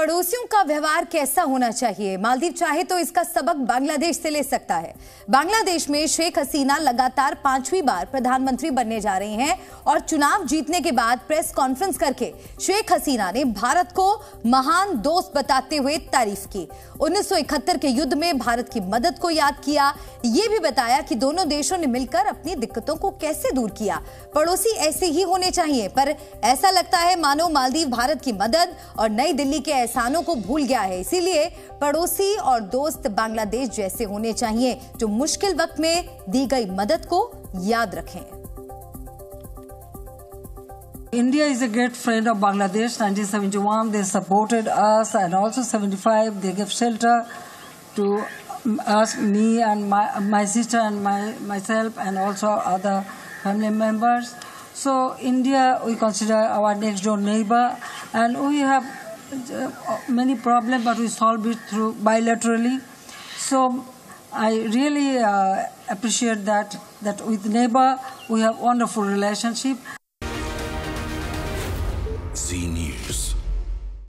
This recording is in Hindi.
पड़ोसियों का व्यवहार कैसा होना चाहिए? मालदीव चाहे तो इसका सबक बांग्लादेश से ले सकता है। बांग्लादेश में शेख हसीना लगातार पांचवी बार प्रधानमंत्री बनने जा रही हैं और चुनाव जीतने के बाद प्रेस कॉन्फ्रेंस करके शेख हसीना ने भारत को महान दोस्त बताते हुए तारीफ़ की। 1971 के युद्ध में भारत की मदद को याद किया। ये भी बताया कि दोनों देशों ने मिलकर अपनी दिक्कतों को कैसे दूर किया। पड़ोसी ऐसे ही होने चाहिए, पर ऐसा लगता है मानो मालदीव भारत की मदद और नई दिल्ली के एहसानों को भूल गया है इसीलिए पड़ोसी और दोस्त बांग्लादेश जैसे होने चाहिए जो मुश्किल वक्त में दी गई मदद को याद रखें India is a great friend of Bangladesh. 1971, they supported us, and also 75, they gave shelter to us, me and my, my sister and my, myself, and also other family members. So India, we consider our next door neighbor, and we have uh, many problems, but we solve it through bilaterally. So I really uh, appreciate that that with neighbor we have wonderful relationship. Z News.